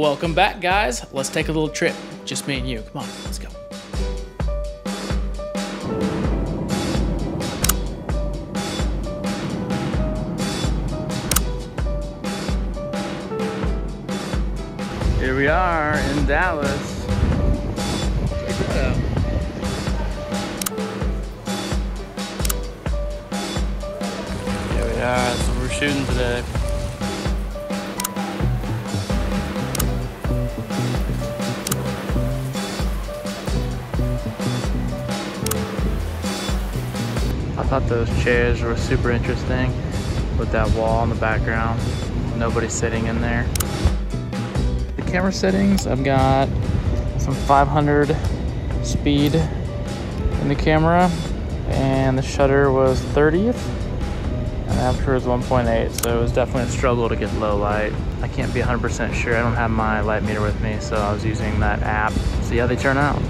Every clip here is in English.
Welcome back, guys. Let's take a little trip. Just me and you. Come on, let's go. Here we are in Dallas. Check this out. Here we are, that's what we're shooting today. I thought those chairs were super interesting with that wall in the background. Nobody sitting in there. The camera settings, I've got some 500 speed in the camera and the shutter was 30th and the aperture was 1.8 so it was definitely a struggle to get low light. I can't be 100% sure, I don't have my light meter with me so I was using that app. To see how they turn out.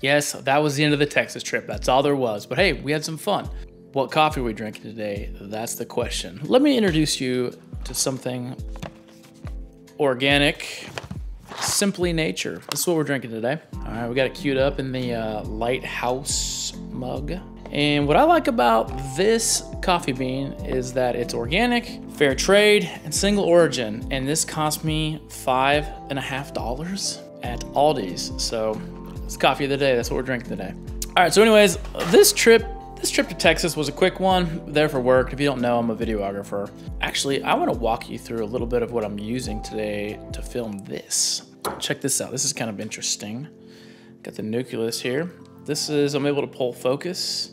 Yes, that was the end of the Texas trip. That's all there was. But hey, we had some fun. What coffee are we drinking today? That's the question. Let me introduce you to something organic, simply nature. That's what we're drinking today. All right, we got it queued up in the uh, Lighthouse mug. And what I like about this coffee bean is that it's organic, fair trade, and single origin. And this cost me five and a half dollars at Aldi's. So it's coffee of the day. That's what we're drinking today. All right. So, anyways, this trip, this trip to Texas was a quick one. There for work. If you don't know, I'm a videographer. Actually, I want to walk you through a little bit of what I'm using today to film this. Check this out. This is kind of interesting. Got the nucleus here. This is I'm able to pull focus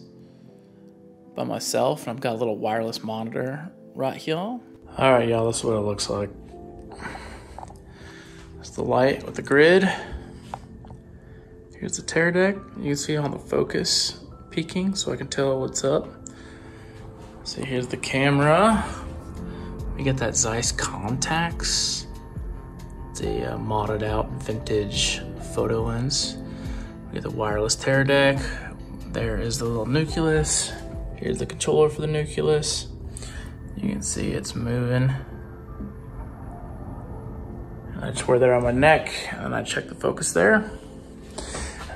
by myself, and I've got a little wireless monitor right here. All right, y'all. This is what it looks like. That's the light with the grid. Here's the Teradek. You can see all the focus peaking so I can tell what's up. So here's the camera. We get that Zeiss Contax. It's a uh, modded out vintage photo lens. We get the wireless Teradek. There is the little nucleus. Here's the controller for the nucleus. You can see it's moving. I just wear that on my neck and I check the focus there.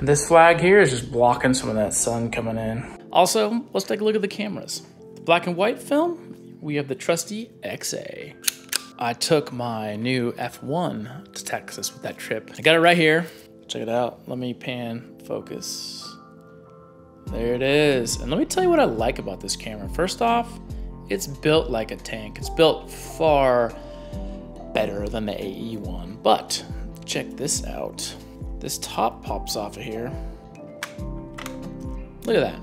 This flag here is just blocking some of that sun coming in. Also, let's take a look at the cameras. The black and white film, we have the trusty XA. I took my new F1 to Texas with that trip. I got it right here. Check it out. Let me pan focus. There it is. And let me tell you what I like about this camera. First off, it's built like a tank. It's built far better than the AE one. But check this out. This top pops off of here. Look at that.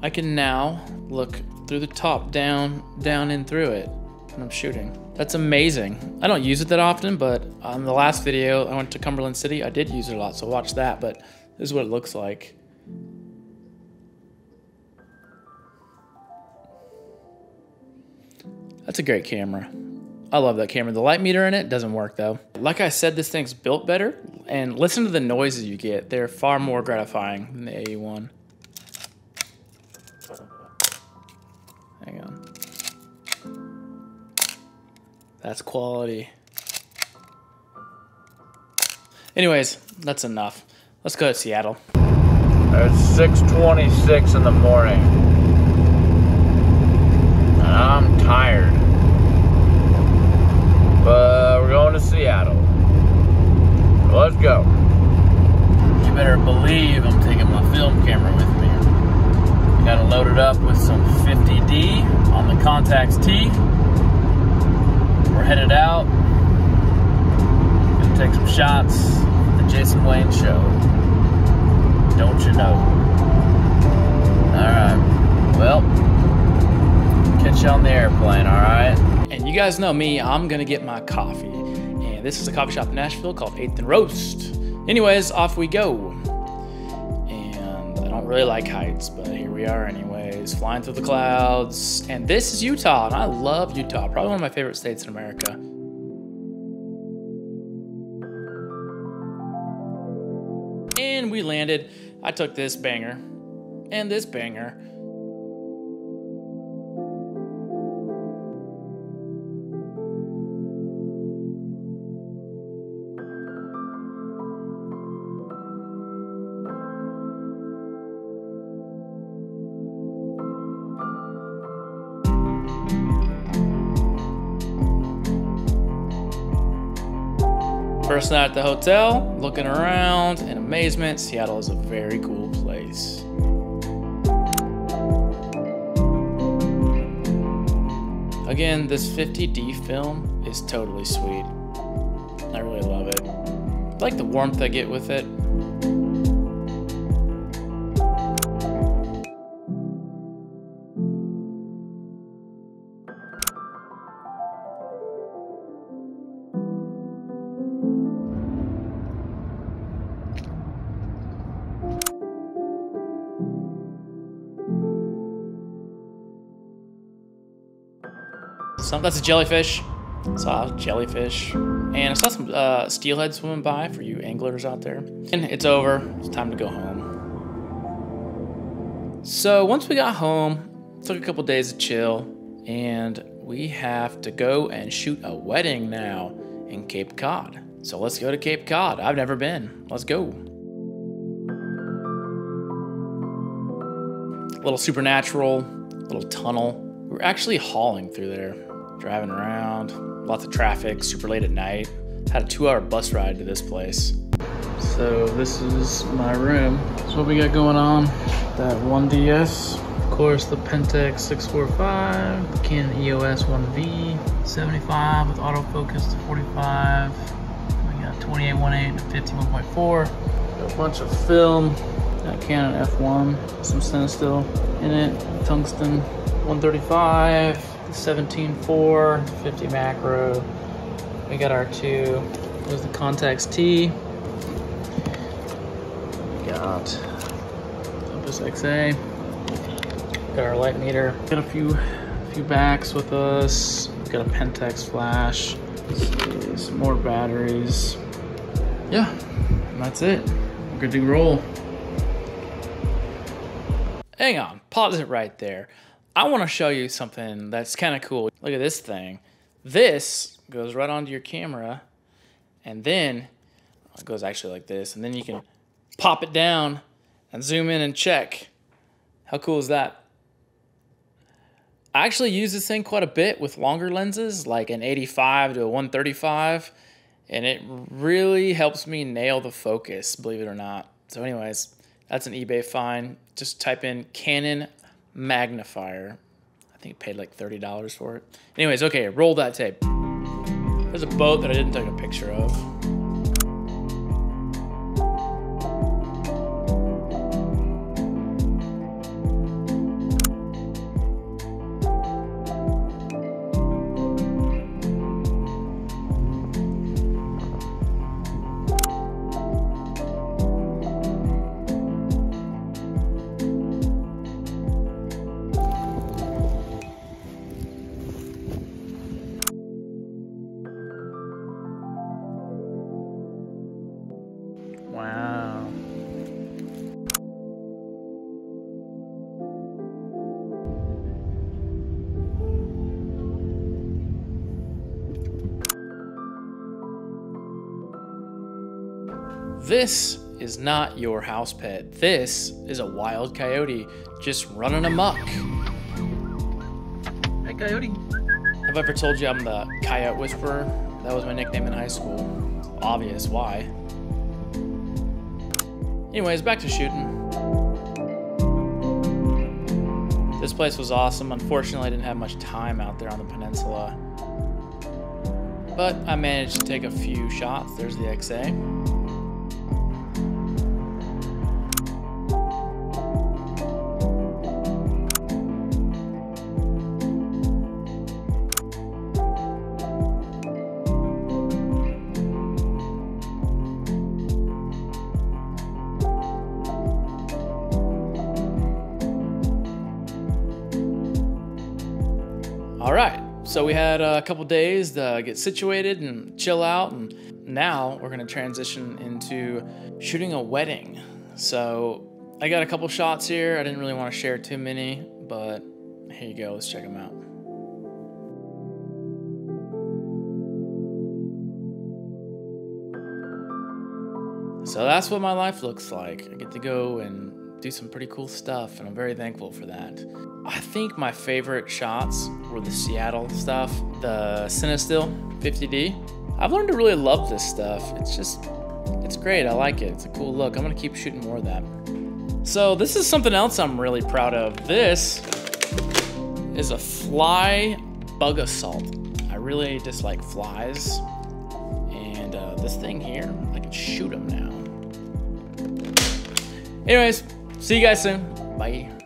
I can now look through the top down, down in through it when I'm shooting. That's amazing. I don't use it that often, but on the last video, I went to Cumberland City. I did use it a lot, so watch that, but this is what it looks like. That's a great camera. I love that camera. The light meter in it doesn't work though. Like I said, this thing's built better and listen to the noises you get. They're far more gratifying than the AE1. Hang on. That's quality. Anyways, that's enough. Let's go to Seattle. It's 6.26 in the morning. I'm tired. But we're going to Seattle. Let's go. You better believe I'm taking my film camera with me. Got it loaded up with some 50D Contax T. We're headed out. Gonna take some shots at the Jason Wayne show. Don't you know? Alright. Well, catch you on the airplane, alright? And you guys know me, I'm gonna get my coffee. And this is a coffee shop in Nashville called Eighth and Roast. Anyways, off we go. Don't really like heights, but here we are anyways, flying through the clouds. And this is Utah, and I love Utah, probably one of my favorite states in America. And we landed. I took this banger and this banger. First night at the hotel, looking around in amazement, Seattle is a very cool place. Again, this 50D film is totally sweet. I really love it. I like the warmth I get with it. Some, that's a jellyfish. Saw a jellyfish. And I saw some uh, steelhead swimming by for you anglers out there. And it's over. It's time to go home. So once we got home, took a couple days to chill, and we have to go and shoot a wedding now in Cape Cod. So let's go to Cape Cod. I've never been. Let's go. A Little supernatural, little tunnel. We're actually hauling through there driving around, lots of traffic, super late at night. Had a two hour bus ride to this place. So this is my room. That's what we got going on. That 1DS, of course the Pentax 645, the Canon EOS 1V, 75 with autofocus to 45. We got 2818 to 51.4. Got a bunch of film. Got Canon F1, some Cinestill in it, tungsten 135. 17.4, 50 macro. We got our two. There's the Contax T. Got Olympus XA. Got our light meter. Got a few few backs with us. Got a Pentax flash. Some more batteries. Yeah, that's it. Good to roll. Hang on, pause it right there. I want to show you something that's kind of cool. Look at this thing. This goes right onto your camera, and then it goes actually like this, and then you can pop it down and zoom in and check. How cool is that? I actually use this thing quite a bit with longer lenses, like an 85 to a 135, and it really helps me nail the focus, believe it or not. So anyways, that's an eBay find. Just type in Canon magnifier. I think I paid like $30 for it. Anyways, okay, roll that tape. There's a boat that I didn't take a picture of. This is not your house pet. This is a wild coyote just running amok. Hey, coyote. Have I ever told you I'm the coyote whisperer? That was my nickname in high school. Obvious why. Anyways, back to shooting. This place was awesome. Unfortunately, I didn't have much time out there on the peninsula. But I managed to take a few shots. There's the XA. So we had uh, a couple days to get situated and chill out, and now we're gonna transition into shooting a wedding. So I got a couple shots here. I didn't really want to share too many, but here you go. Let's check them out. So that's what my life looks like. I get to go and do some pretty cool stuff, and I'm very thankful for that. I think my favorite shots were the Seattle stuff, the Cinestill 50D. I've learned to really love this stuff. It's just, it's great. I like it. It's a cool look. I'm gonna keep shooting more of that. So this is something else I'm really proud of. This is a fly Bug-A-Salt. I really dislike flies. And uh, this thing here, I can shoot them now. Anyways, see you guys soon. Bye.